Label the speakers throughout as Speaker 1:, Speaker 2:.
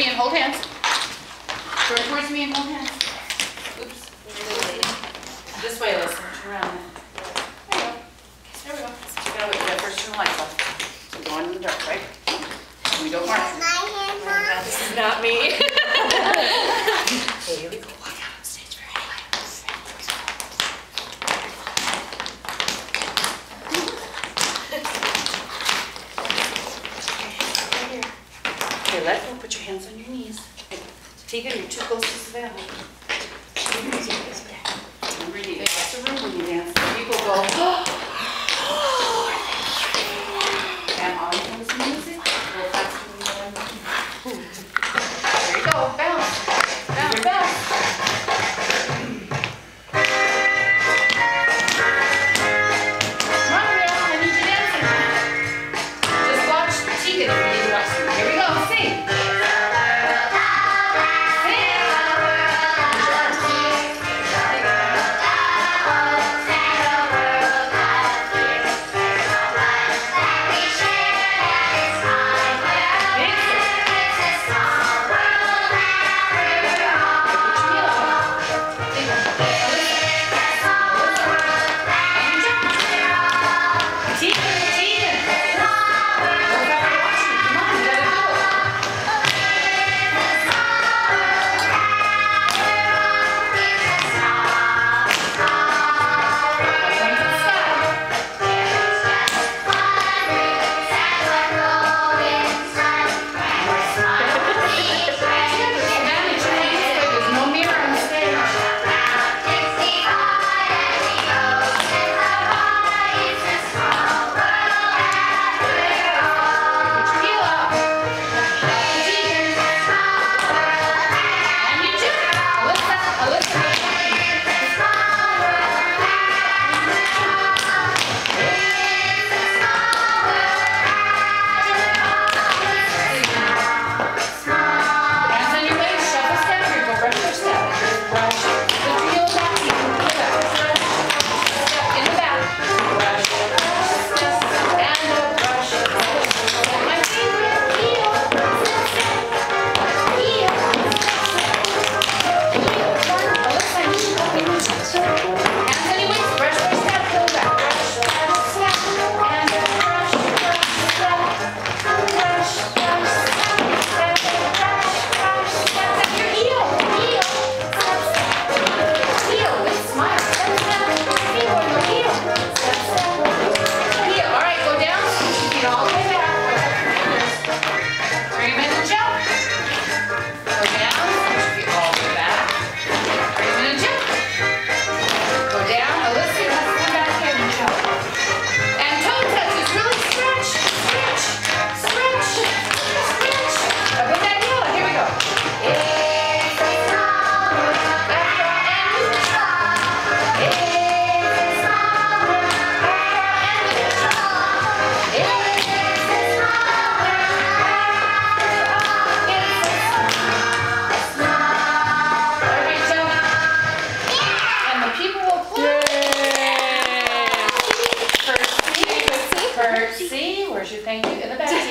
Speaker 1: me and hold hands. Turn towards me and hold hands. Oops. This way, listen, turn around. There you go. There we go. You gotta wait, you gotta first turn the lights off. We're going in the dark, right? We don't mark.
Speaker 2: Oh this is not me.
Speaker 1: Here we go. Walk out on stage. Ready? Okay, let go. Put your hands on your knees. Tegan, you're too close to Savannah. Remember, you a room when you dance. People go, oh, and on comes the music. Go than the There you go.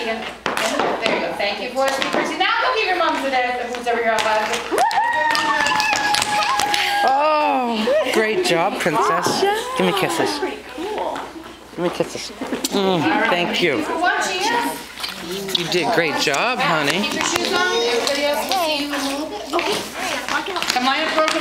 Speaker 1: In the back, Tegan. In the back. There you go. Thank you for us, Percy. Now go give your mom the dad, who's over here on five.
Speaker 3: Oh, great job, princess. Give me kisses.
Speaker 2: Pretty cool.
Speaker 3: Give me kisses. Mm, thank you.
Speaker 1: For watching us.
Speaker 3: You did great job, honey.
Speaker 1: Keep your shoes on. Everybody else will see you in a little bit. Okay. Come line up, broken